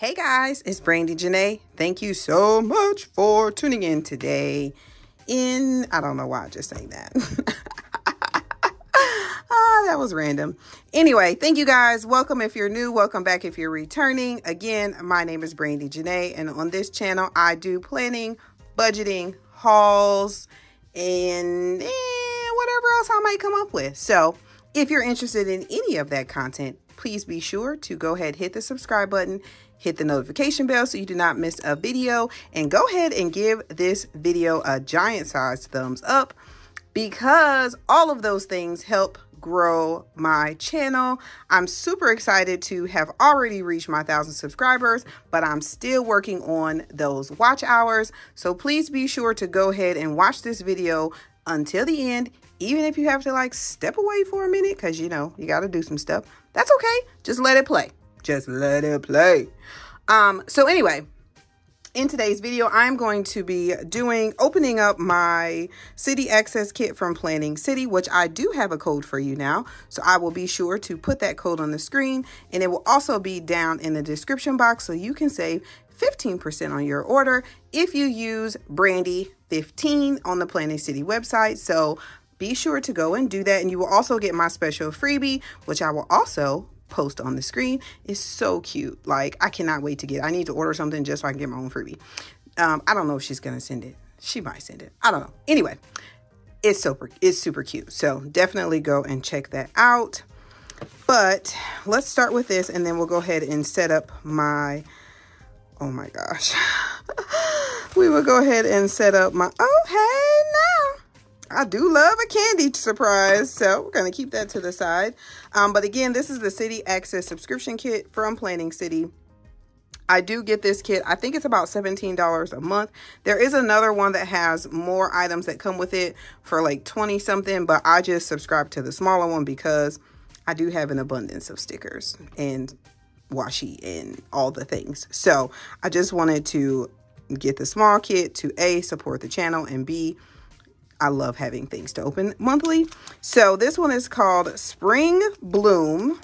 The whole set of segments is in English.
Hey guys, it's Brandi Janei. Thank you so much for tuning in today. In, I don't know why I just saying that. ah, that was random. Anyway, thank you guys. Welcome if you're new. Welcome back if you're returning. Again, my name is Brandi Janei, and on this channel, I do planning, budgeting, hauls, and eh, whatever else I might come up with. So, if you're interested in any of that content, please be sure to go ahead hit the subscribe button hit the notification bell so you do not miss a video and go ahead and give this video a giant size thumbs up because all of those things help grow my channel. I'm super excited to have already reached my 1000 subscribers, but I'm still working on those watch hours. So please be sure to go ahead and watch this video until the end, even if you have to like step away for a minute because you know, you got to do some stuff. That's okay. Just let it play. Just let it play. Um, so anyway, in today's video, I'm going to be doing, opening up my city access kit from Planning City, which I do have a code for you now. So I will be sure to put that code on the screen and it will also be down in the description box so you can save 15% on your order if you use Brandi 15 on the Planning City website. So be sure to go and do that. And you will also get my special freebie, which I will also post on the screen is so cute. Like, I cannot wait to get it. I need to order something just so I can get my own freebie. Um, I don't know if she's going to send it. She might send it. I don't know. Anyway, it's super, it's super cute. So definitely go and check that out. But let's start with this and then we'll go ahead and set up my, oh my gosh. we will go ahead and set up my, oh, hey. I do love a candy surprise, so we're going to keep that to the side. Um, but again, this is the City Access subscription kit from Planning City. I do get this kit. I think it's about $17 a month. There is another one that has more items that come with it for like 20 something, but I just subscribe to the smaller one because I do have an abundance of stickers and washi and all the things. So I just wanted to get the small kit to A, support the channel, and B, I love having things to open monthly. So this one is called Spring Bloom.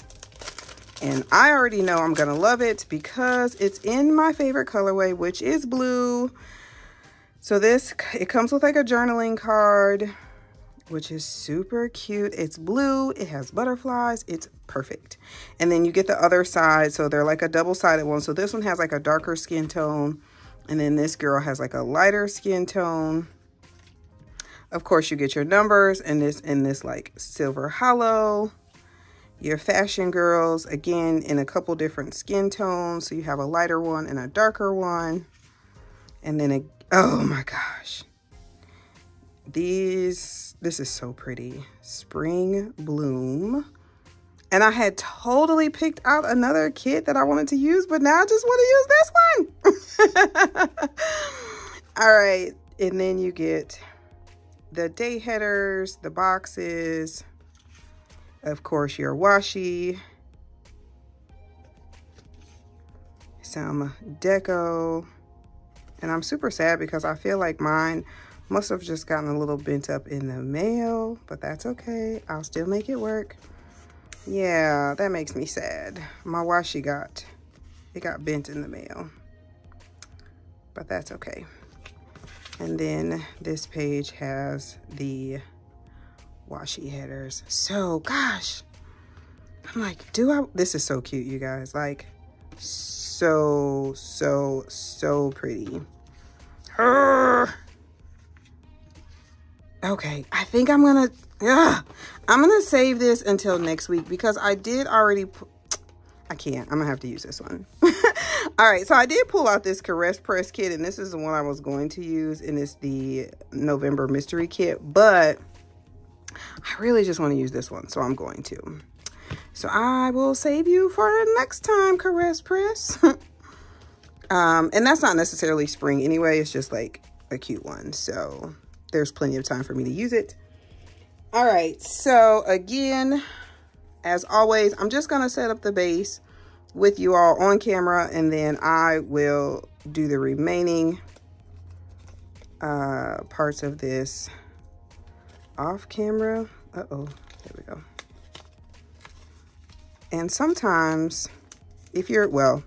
And I already know I'm going to love it because it's in my favorite colorway, which is blue. So this, it comes with like a journaling card, which is super cute. It's blue. It has butterflies. It's perfect. And then you get the other side. So they're like a double-sided one. So this one has like a darker skin tone. And then this girl has like a lighter skin tone. Of course, you get your numbers and this in this like silver hollow. Your fashion girls, again, in a couple different skin tones. So you have a lighter one and a darker one. And then, a, oh my gosh. These, this is so pretty. Spring Bloom. And I had totally picked out another kit that I wanted to use, but now I just want to use this one. All right. And then you get the day headers, the boxes, of course your washi, some deco, and I'm super sad because I feel like mine must have just gotten a little bent up in the mail, but that's okay. I'll still make it work. Yeah, that makes me sad. My washi got, it got bent in the mail, but that's okay. And then this page has the washi headers. So, gosh, I'm like, do I, this is so cute, you guys. Like, so, so, so pretty. Urgh. Okay, I think I'm gonna, yeah, I'm gonna save this until next week because I did already, I can't, I'm gonna have to use this one. All right, so I did pull out this Caress Press kit, and this is the one I was going to use, and it's the November Mystery Kit, but I really just want to use this one, so I'm going to. So I will save you for next time, Caress Press. um, and that's not necessarily spring anyway, it's just like a cute one, so there's plenty of time for me to use it. All right, so again, as always, I'm just going to set up the base with you all on camera and then I will do the remaining uh, parts of this off camera. Uh-oh, there we go. And sometimes if you're, well,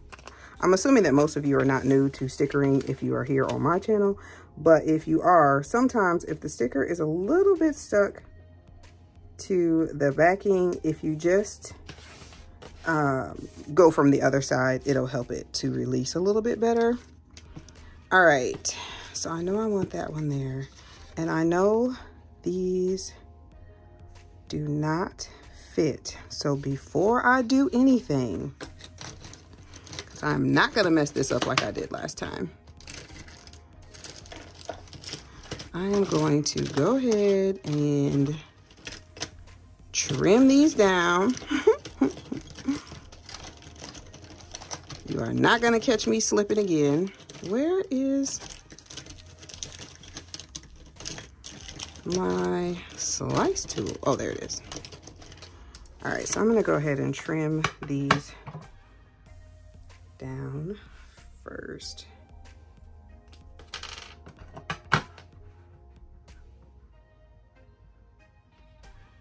I'm assuming that most of you are not new to stickering if you are here on my channel. But if you are, sometimes if the sticker is a little bit stuck to the backing, if you just um, go from the other side, it'll help it to release a little bit better. All right, so I know I want that one there. And I know these do not fit. So before I do anything, I'm not gonna mess this up like I did last time. I am going to go ahead and trim these down. you are not gonna catch me slipping again. Where is my slice tool? Oh, there it is. All right, so I'm gonna go ahead and trim these down first.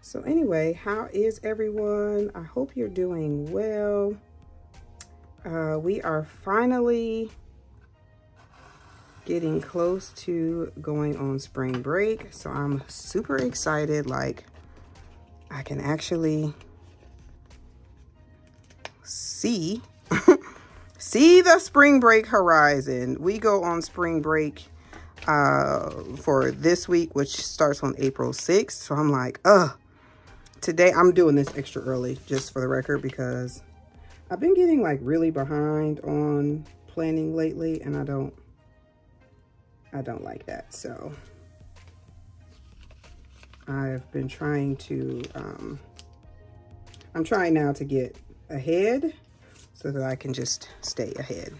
So anyway, how is everyone? I hope you're doing well. Uh, we are finally getting close to going on spring break. So I'm super excited. Like I can actually see, see the spring break horizon. We go on spring break uh, for this week, which starts on April 6th. So I'm like, ugh, today I'm doing this extra early just for the record because I've been getting like really behind on planning lately and I don't I don't like that so I've been trying to um I'm trying now to get ahead so that I can just stay ahead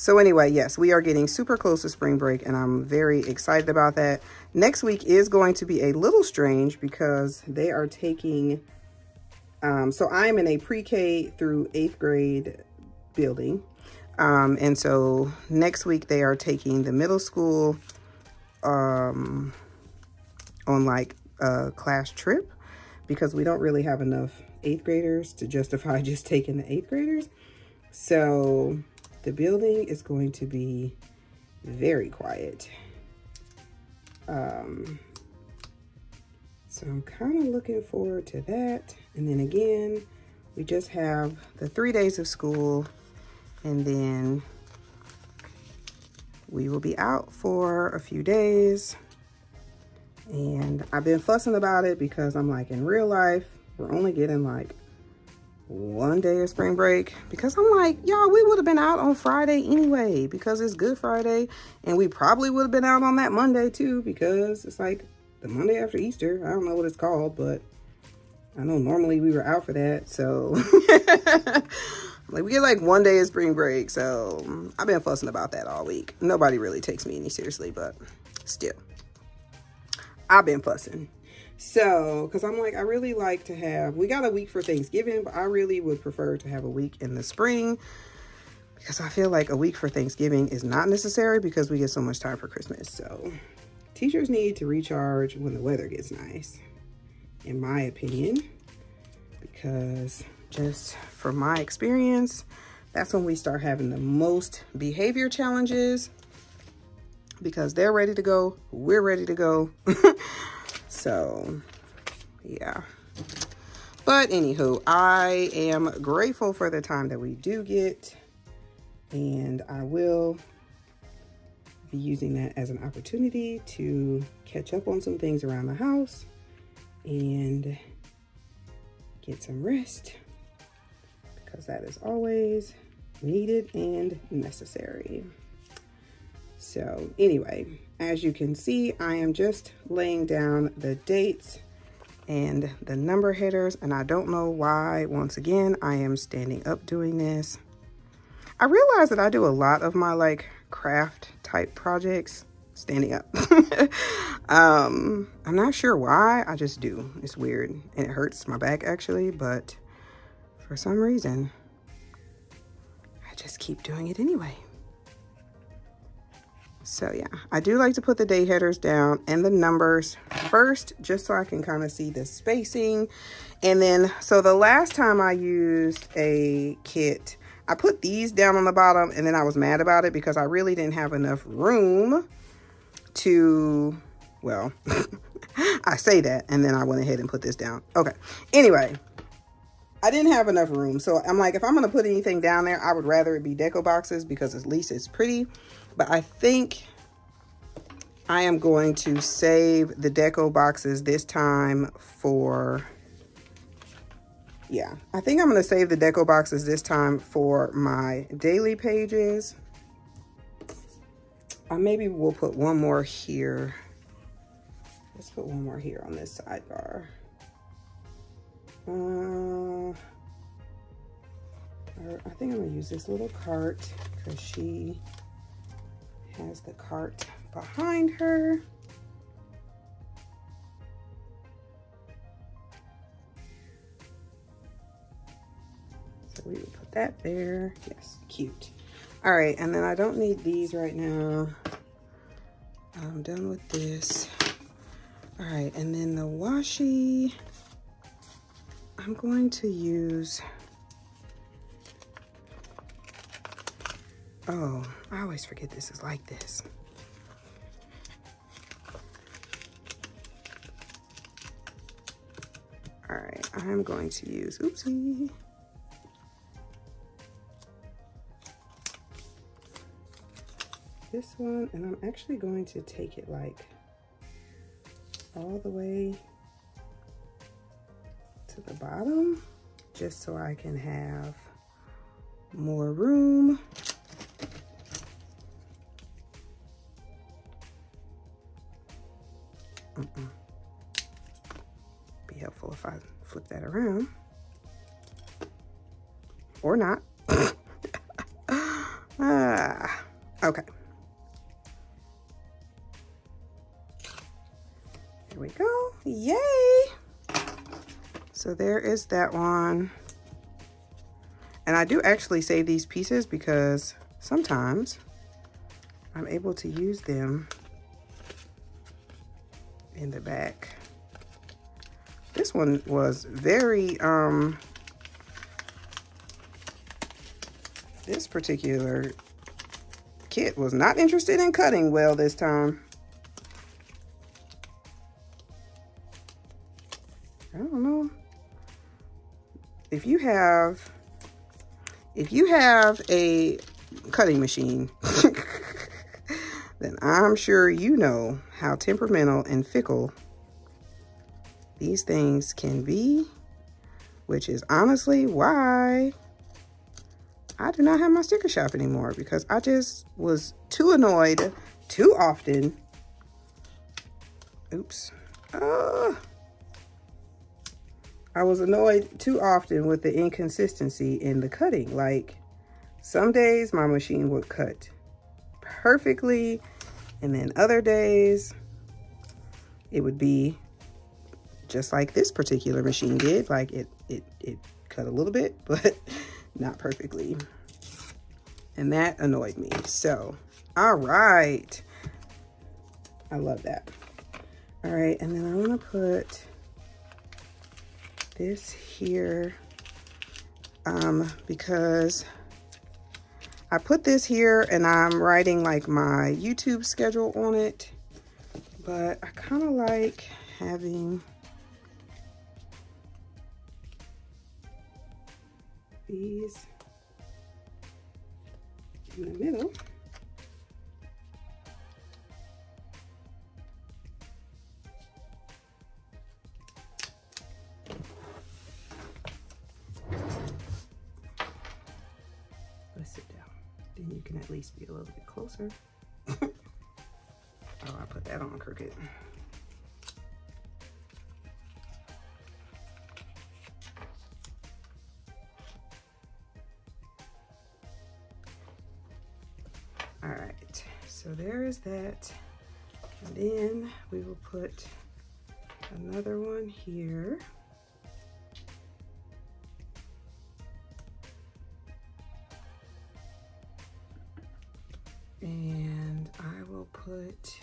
so anyway, yes, we are getting super close to spring break and I'm very excited about that. Next week is going to be a little strange because they are taking, um, so I'm in a pre-K through eighth grade building. Um, and so next week they are taking the middle school um, on like a class trip because we don't really have enough eighth graders to justify just taking the eighth graders. So the building is going to be very quiet. Um, so I'm kind of looking forward to that. And then again, we just have the three days of school and then we will be out for a few days. And I've been fussing about it because I'm like, in real life, we're only getting like one day of spring break because I'm like, y'all, we would have been out on Friday anyway because it's Good Friday. And we probably would have been out on that Monday too because it's like the Monday after Easter. I don't know what it's called, but I know normally we were out for that. So like we get like one day of spring break. So I've been fussing about that all week. Nobody really takes me any seriously, but still. I've been fussing. So, because I'm like, I really like to have, we got a week for Thanksgiving, but I really would prefer to have a week in the spring because I feel like a week for Thanksgiving is not necessary because we get so much time for Christmas. So, teachers need to recharge when the weather gets nice, in my opinion, because just from my experience, that's when we start having the most behavior challenges because they're ready to go, we're ready to go. So, yeah. But anywho, I am grateful for the time that we do get. And I will be using that as an opportunity to catch up on some things around the house and get some rest because that is always needed and necessary. So anyway, as you can see, I am just laying down the dates and the number headers, and I don't know why, once again, I am standing up doing this. I realize that I do a lot of my like craft type projects standing up. um, I'm not sure why, I just do. It's weird, and it hurts my back actually, but for some reason, I just keep doing it anyway. So yeah, I do like to put the day headers down and the numbers first, just so I can kind of see the spacing. And then, so the last time I used a kit, I put these down on the bottom and then I was mad about it because I really didn't have enough room to, well, I say that and then I went ahead and put this down. Okay. Anyway, I didn't have enough room. So I'm like, if I'm going to put anything down there, I would rather it be deco boxes because at least it's pretty. But I think I am going to save the deco boxes this time for, yeah, I think I'm to save the deco boxes this time for my daily pages. I maybe we'll put one more here. Let's put one more here on this sidebar. Uh, I think I'm gonna use this little cart because she has the cart behind her. We will put that there. Yes, cute. All right, and then I don't need these right now. I'm done with this. All right, and then the washi. I'm going to use, oh, I always forget this is like this. All right, I'm going to use, oopsie. This one, and I'm actually going to take it like all the way to the bottom just so I can have more room. Mm -mm. Be helpful if I flip that around. Or not. ah, So there is that one. And I do actually save these pieces because sometimes I'm able to use them in the back. This one was very, um, this particular kit was not interested in cutting well this time. If you have if you have a cutting machine, then I'm sure you know how temperamental and fickle these things can be, which is honestly why I do not have my sticker shop anymore because I just was too annoyed too often. Oops. Uh, I was annoyed too often with the inconsistency in the cutting. Like some days my machine would cut perfectly and then other days it would be just like this particular machine did. Like it, it, it cut a little bit, but not perfectly. And that annoyed me. So, all right. I love that. All right, and then I'm gonna put this here um, because I put this here and I'm writing like my YouTube schedule on it, but I kind of like having these in the middle. At least be a little bit closer. oh, I put that on crooked. All right, so there is that. And then we will put another one here. and I will put,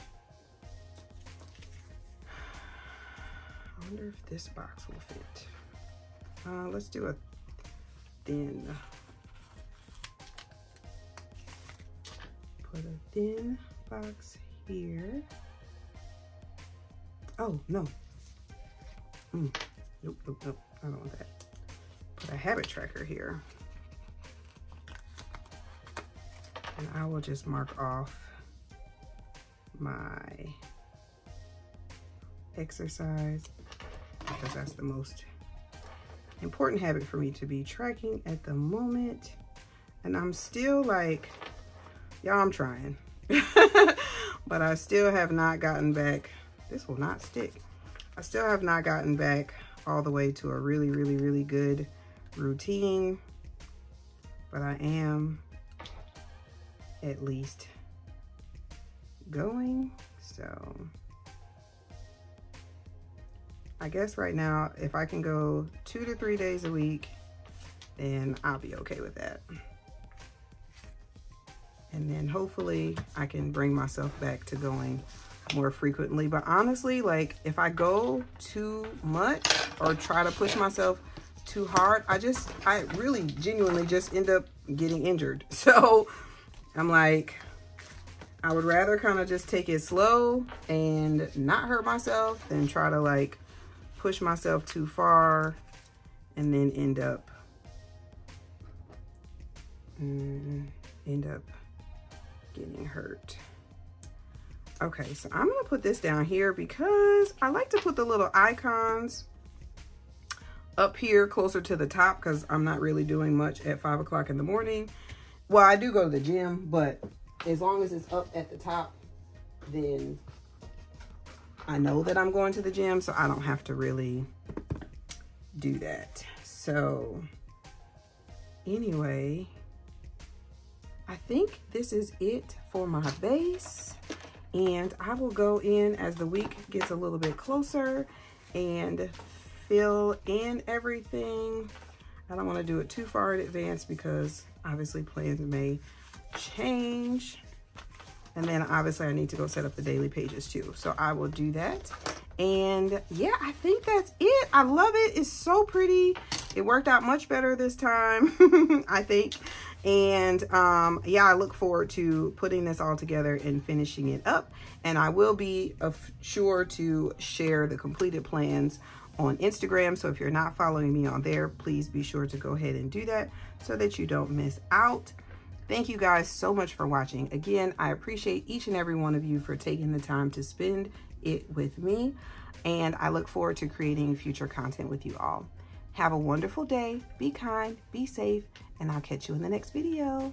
I wonder if this box will fit. Uh, let's do a thin, put a thin box here. Oh, no. Mm. Nope, nope, nope. I don't want that. Put a habit tracker here. And I will just mark off my exercise because that's the most important habit for me to be tracking at the moment. And I'm still like, y'all, I'm trying. but I still have not gotten back. This will not stick. I still have not gotten back all the way to a really, really, really good routine. But I am at least going. So I guess right now, if I can go two to three days a week, then I'll be okay with that. And then hopefully I can bring myself back to going more frequently. But honestly, like if I go too much or try to push myself too hard, I just, I really genuinely just end up getting injured. So I'm like, I would rather kind of just take it slow and not hurt myself than try to like push myself too far and then end up mm, end up getting hurt. Okay, so I'm gonna put this down here because I like to put the little icons up here closer to the top because I'm not really doing much at five o'clock in the morning. Well, I do go to the gym, but as long as it's up at the top, then I know that I'm going to the gym, so I don't have to really do that. So anyway, I think this is it for my base. And I will go in as the week gets a little bit closer and fill in everything. I don't want to do it too far in advance because obviously plans may change. And then obviously I need to go set up the daily pages too. So I will do that. And yeah, I think that's it. I love it. It's so pretty. It worked out much better this time, I think. And um, yeah, I look forward to putting this all together and finishing it up. And I will be sure to share the completed plans on Instagram. So if you're not following me on there, please be sure to go ahead and do that so that you don't miss out. Thank you guys so much for watching. Again, I appreciate each and every one of you for taking the time to spend it with me. And I look forward to creating future content with you all. Have a wonderful day. Be kind, be safe, and I'll catch you in the next video.